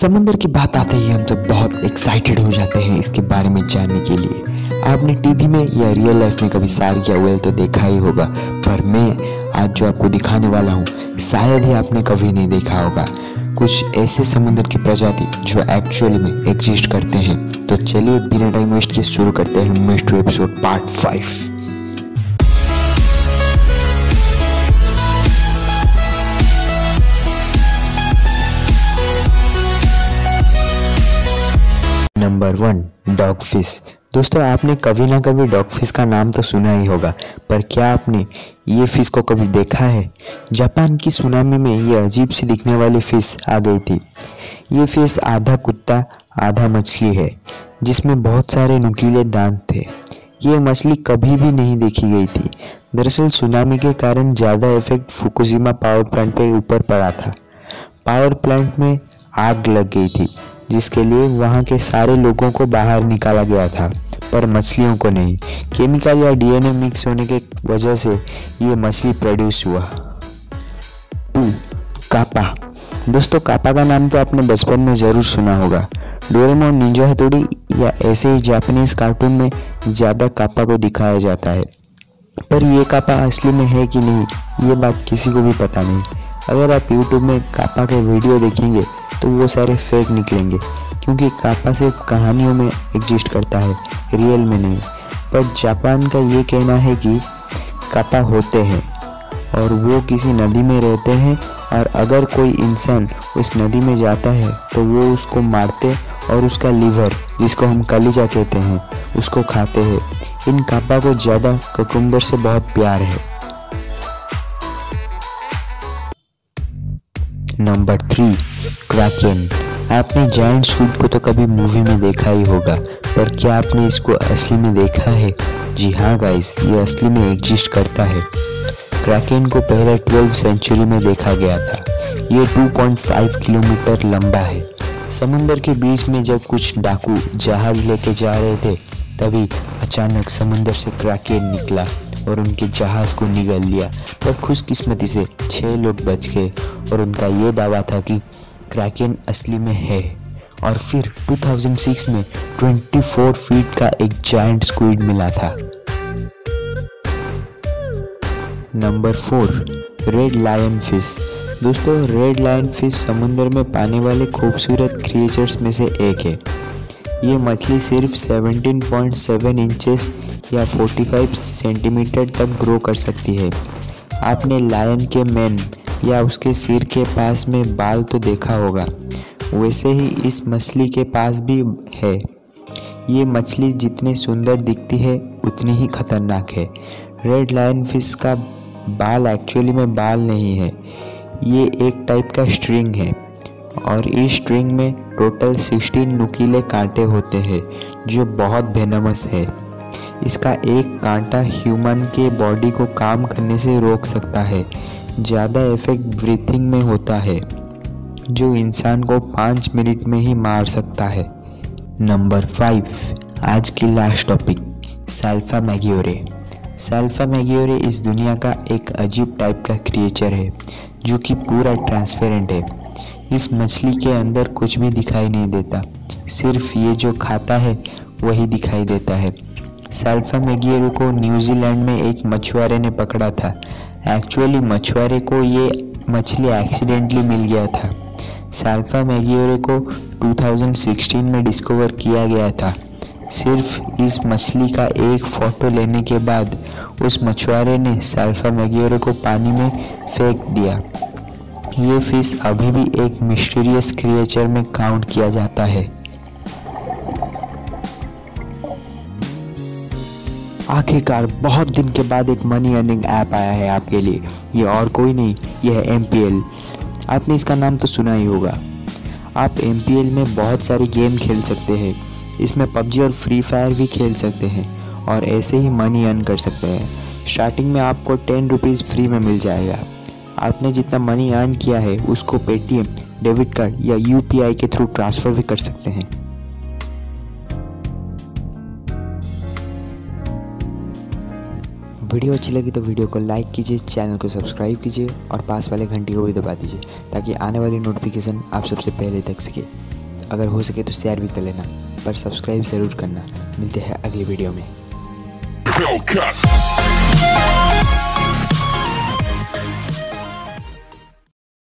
समंदर की बात आते ही हम तो बहुत एक्साइटेड हो जाते हैं इसके बारे में जानने के लिए। आपने टीवी में या रियल लाइफ में कभी सार या वेल तो देखा ही होगा। पर मैं आज जो आपको दिखाने वाला हूँ, शायद ही आपने कभी नहीं देखा होगा। कुछ ऐसे समुद्र की प्रजाति जो एक्चुअली में एग्जिस्ट करते हैं। तो चलिए बिना टाइम वेस्ट के शुरू करते हैं mystery episode part five number one dogfish दोस्तों, आपने कभी ना कभी डॉग फ़िश का नाम तो सुना ही होगा, पर क्या आपने ये फ़िश को कभी देखा है? जापान की सुनामी में ये अजीब सी दिखने वाली फ़िश आ गई थी। ये फ़िश आधा कुत्ता, आधा मछली है, जिसमें बहुत सारे नुकीले दांत थे। ये मछली कभी भी नहीं देखी गई थी। दरअसल, सुनामी के कारण ज़्यादा इफ़ेक्ट फुकुशिमा पावर प्लांट पे ऊपर पड़ा था। पावर प्लांट में आग लग गई थी। जिसके लिए वहाँ के सारे लोगों को बाहर निकाला गया था, पर मछलियों को नहीं। केमिकल या डीएनए मिक्स होने के वजह से ये मछली प्रोड्यूस हुआ। Two Kappa. दोस्तों, कापा का नाम तो आपने बचपन में ज़रूर सुना होगा। डोरेमोन निंजा हथौड़ी या ऐसे ही जापानीज कार्टून में ज़्यादा कापा को दिखाया जाता है। पर ये कापा असली में है कि नहीं, ये बात किसी को भी पता नहीं। अगर आप यूट्यूब में कापा के वीडियो देखेंगे तो वो सारे फेक निकलेंगे। क्योंकि कापा सिर्फ़ कहानियों में एग्जिस्ट करता है रियल में नहीं। पर जापान का ये कहना है कि कापा होते हैं और वो किसी नदी में रहते हैं और अगर कोई इंसान उस नदी में जाता है तो वो उसको मारते और उसका लीवर जिसको हम कलीजा कहते हैं, उसको खाते हैं। इन कापा को ज़्यादा ककुम्बर से बहुत प्यार है। नंबर थ्री क्रैकेन आपने जायंट स्क्विड को तो कभी मूवी में देखा ही होगा, पर क्या आपने इसको असली में देखा है? जी हाँ गाइस ये असली में एग्जिस्ट करता है। क्रैकेन को पहले ट्वेल्व सेंचुरी में देखा गया था। ये 2.5 किलोमीटर लंबा है। समुंदर के बीच में जब कुछ डाकू जहाज़ लेके जा रहे थे, तभी अचानक समुंदर से क्रैकेन निकला और उनके जहाज़ को निगल लिया। पर खुशकिस्मती से छः लोग बच गए और उनका ये दावा था कि क्रैकेन असली में है। और फिर 2006 में 24 फीट का एक जायंट स्क्विड मिला था। Number four red lionfish दोस्तों रेड लायन फ़िश समुद्र में पाने वाले खूबसूरत क्रिएचर्स में से एक है। ये मछली सिर्फ़ 17.7 इंचेस या 45 सेंटीमीटर तक ग्रो कर सकती है। आपने लायन के मैन या उसके सिर के पास में बाल तो देखा होगा। वैसे ही इस मछली के पास भी है। ये मछली जितनी सुंदर दिखती है, उतनी ही खतरनाक है। रेड लाइन फ़िश का बाल एक्चुअली में बाल नहीं है। ये एक टाइप का स्ट्रिंग है। और इस स्ट्रिंग में टोटल 16 नुकीले कांटे होते हैं, जो बहुत भेनमस है। इसका एक कांटा ह्यूमन के बॉडी को काम करने से रोक सकता है। ज़्यादा इफ़ेक्ट ब्रीथिंग में होता है, जो इंसान को पाँच मिनट में ही मार सकता है। नंबर फाइव, आज की last topic Salpa maggiore. Salpa maggiore इस दुनिया का एक अजीब टाइप का क्रिएचर है, जो कि पूरा ट्रांसपेरेंट है। इस मछली के अंदर कुछ भी दिखाई नहीं देता, सिर्फ़ ये जो खाता है, वही दिखाई देता है। सल्फा मैग्योरे को न्यूजीलैंड में एक मछुआरे ने पकड़ा था। एक्चुअली मछुआरे को ये मछली एक्सीडेंटली मिल गया था। साल्फा मैग्योरे को 2016 में डिस्कवर किया गया था। सिर्फ़ इस मछली का एक फ़ोटो लेने के बाद उस मछुआरे ने साल्फा मैग्योरे को पानी में फेंक दिया। ये फ़िश अभी भी एक मिस्टीरियस क्रिएचर में काउंट किया जाता है। आखिरकार बहुत दिन के बाद एक मनी अर्निंग ऐप आया है आपके लिए। ये और कोई नहीं ये है एम आपने इसका नाम तो सुना ही होगा। आप एम पी एल में बहुत सारे गेम खेल सकते हैं। इसमें पबजी और फ्री फायर भी खेल सकते हैं और ऐसे ही मनी अर्न कर सकते हैं। स्टार्टिंग में आपको टेन रुपीज़ फ्री में मिल जाएगा। आपने जितना मनी अर्न किया है, उसको पेटीएम डेबिट कार्ड या UPI के थ्रू ट्रांसफ़र भी कर सकते हैं। वीडियो अच्छी लगी तो वीडियो को लाइक कीजिए, चैनल को सब्सक्राइब कीजिए और पास वाले घंटी को भी दबा दीजिए ताकि आने वाली नोटिफिकेशन आप सबसे पहले तक सके। अगर हो सके तो शेयर भी कर लेना, पर सब्सक्राइब ज़रूर करना। मिलते हैं अगली वीडियो में।